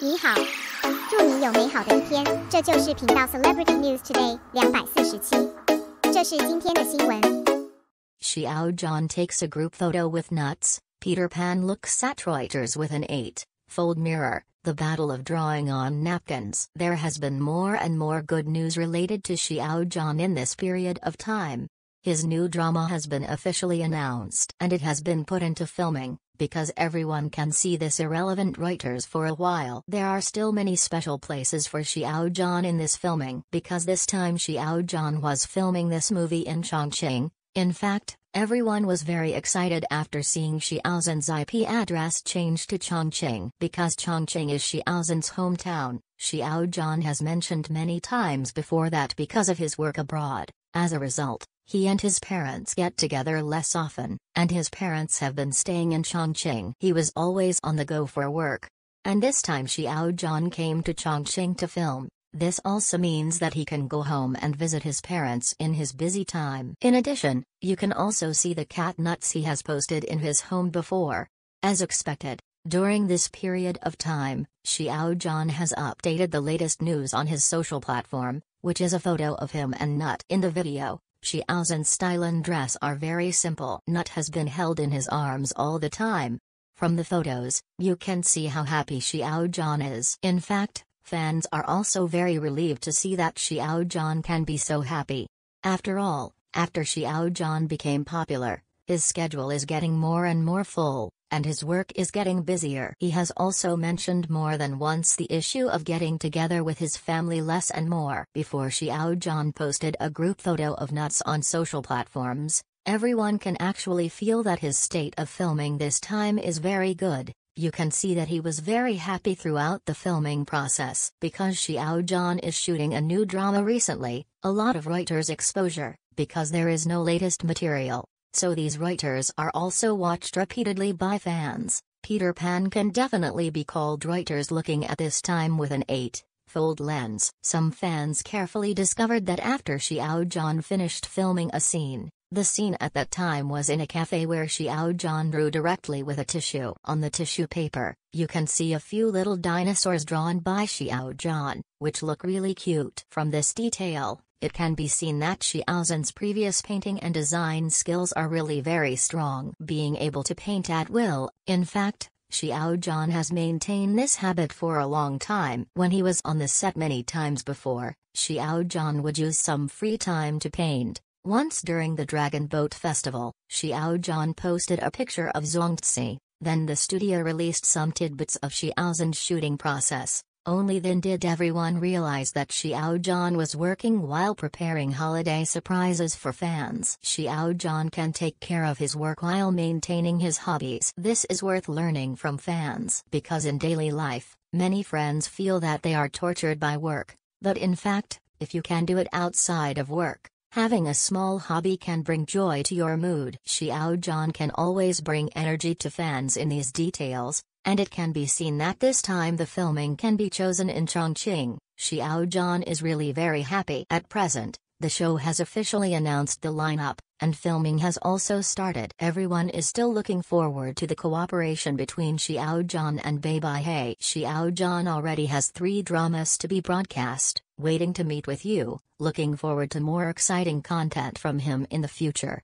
你好，祝你有美好的一天。这就是频道 Celebrity News Today 两百四十七，这是今天的新闻。Xiao Zhan takes a group photo with nuts. Peter Pan looks at Reuters with an eight-fold mirror. The battle of drawing on napkins. There has been more and more good news related to Xiao Zhan in this period of time. His new drama has been officially announced and it has been put into filming because everyone can see this irrelevant Reuters for a while. There are still many special places for Xiao Zhan in this filming because this time Xiao Zhan was filming this movie in Chongqing. In fact, everyone was very excited after seeing Xiao Zhan's IP address changed to Chongqing because Chongqing is Xiao Zhan's hometown. Xiao Zhan has mentioned many times before that because of his work abroad, as a result, he and his parents get together less often, and his parents have been staying in Chongqing. He was always on the go for work. And this time Xiao Zhan came to Chongqing to film. This also means that he can go home and visit his parents in his busy time. In addition, you can also see the cat nuts he has posted in his home before. As expected, during this period of time, Xiao Zhan has updated the latest news on his social platform, which is a photo of him and Nut in the video. Xiao Zhan's style and dress are very simple. Nut has been held in his arms all the time. From the photos, you can see how happy Xiao Zhan is. In fact, fans are also very relieved to see that Xiao Zhan can be so happy. After all, after Xiao Zhan became popular, his schedule is getting more and more full, and his work is getting busier. He has also mentioned more than once the issue of getting together with his family less and more. Before Xiao Zhan posted a group photo of nuts on social platforms, everyone can actually feel that his state of filming this time is very good. You can see that he was very happy throughout the filming process. Because Xiao Zhan is shooting a new drama recently, a lot of Reuters exposure, because there is no latest material, so these Reuters are also watched repeatedly by fans. Peter Pan can definitely be called Reuters looking at this time with an 8 fold lens. Some fans carefully discovered that after Xiao Zhan finished filming a scene, the scene at that time was in a cafe where Xiao Zhan drew directly with a tissue. On the tissue paper, you can see a few little dinosaurs drawn by Xiao Zhan, which look really cute. From this detail, it can be seen that Xiao Zhan's previous painting and design skills are really very strong. Being able to paint at will, in fact, Xiao Zhan has maintained this habit for a long time. When he was on the set many times before, Xiao Zhan would use some free time to paint. Once during the Dragon Boat Festival, Xiao Zhan posted a picture of zongzi, then the studio released some tidbits of Xiao Zhan's shooting process. Only then did everyone realize that Xiao Zhan was working while preparing holiday surprises for fans. Xiao Zhan can take care of his work while maintaining his hobbies. This is worth learning from fans because in daily life, many friends feel that they are tortured by work. But in fact, if you can do it outside of work, Having a small hobby can bring joy to your mood. Xiao Zhan can always bring energy to fans in these details, and it can be seen that this time the filming can be chosen in Chongqing. Xiao Zhan is really very happy. At present, the show has officially announced the lineup, and filming has also started. Everyone is still looking forward to the cooperation between Xiao Zhan and Bai Bai. Xiao Zhan already has three dramas to be broadcast, waiting to meet with you, looking forward to more exciting content from him in the future.